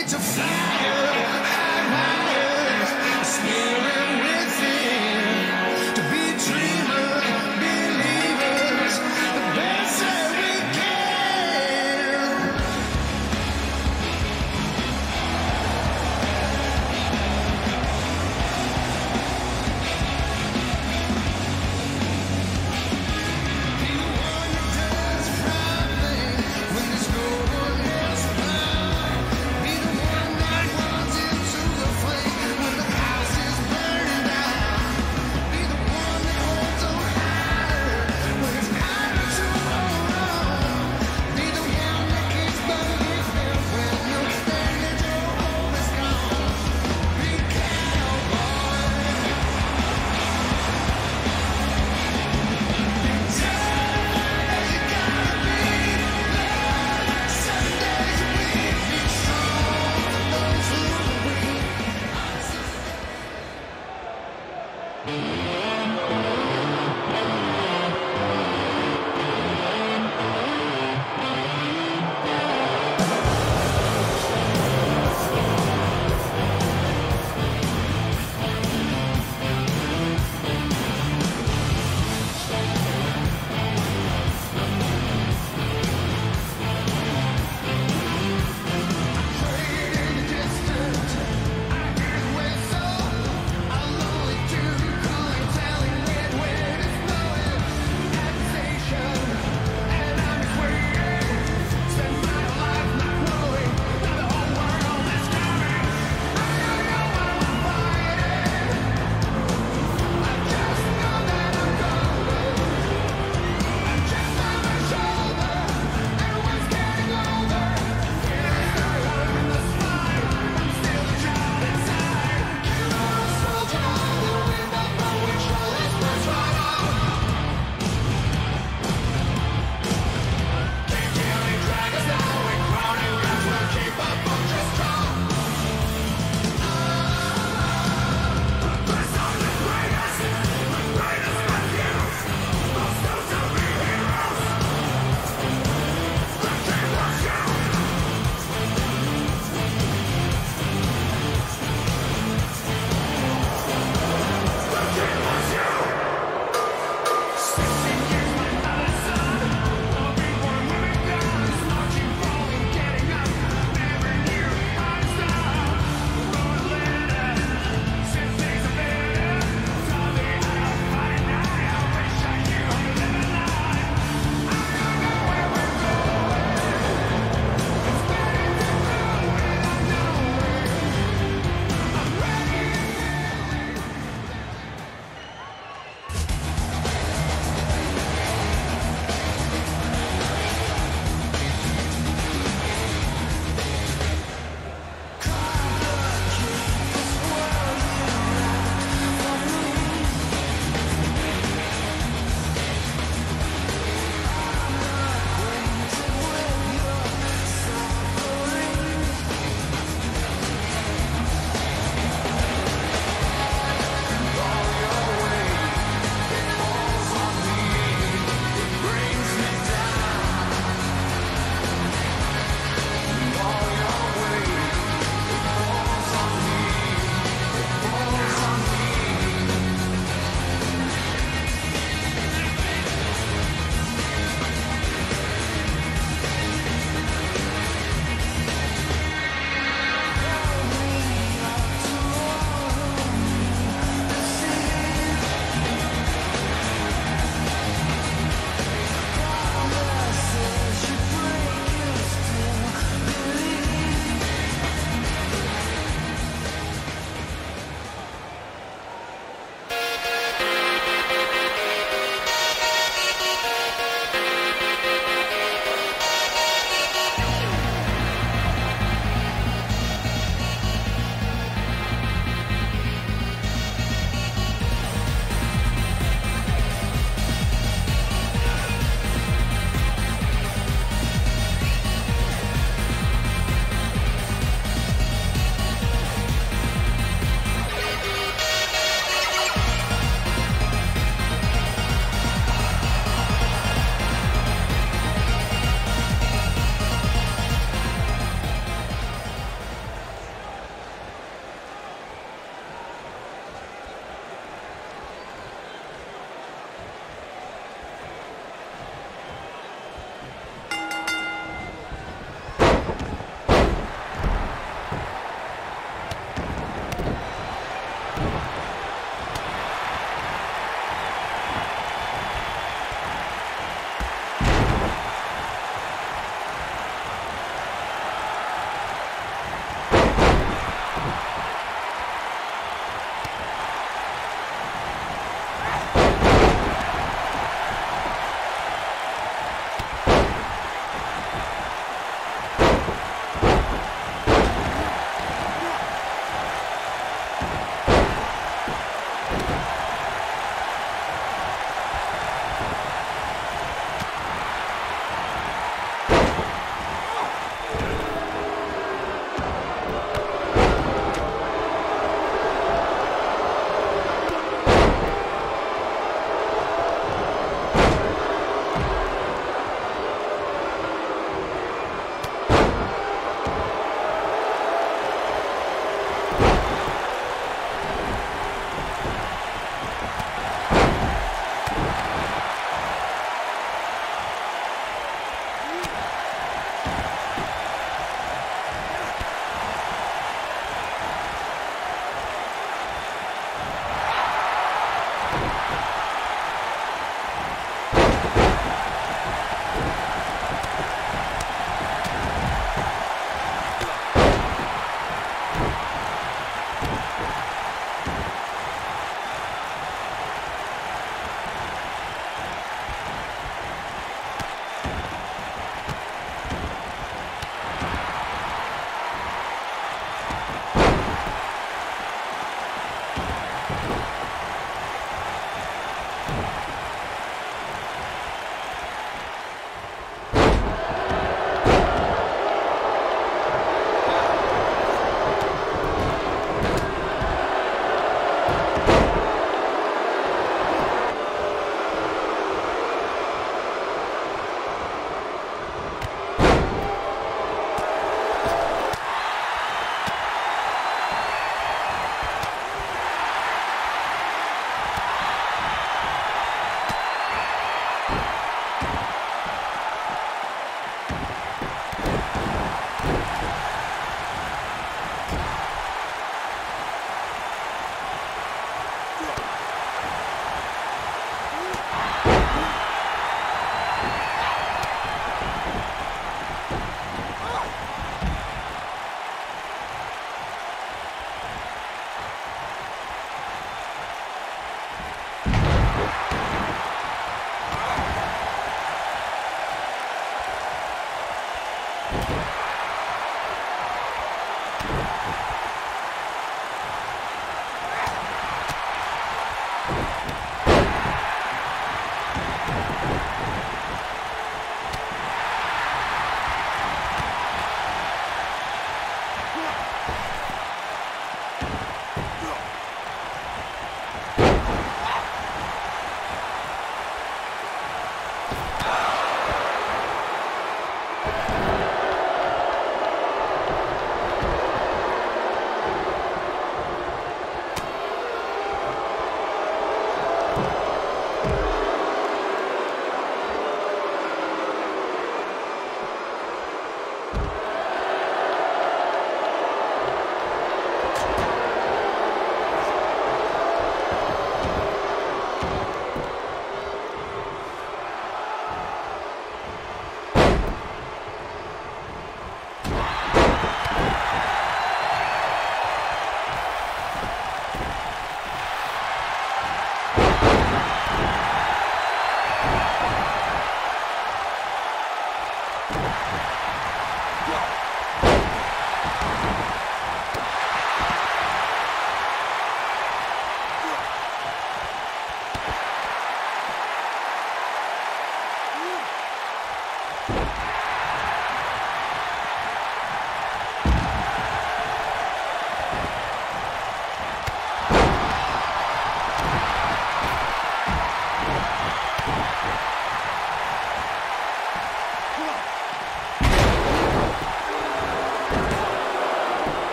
It's a fire, high, higher,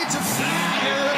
It's a fire.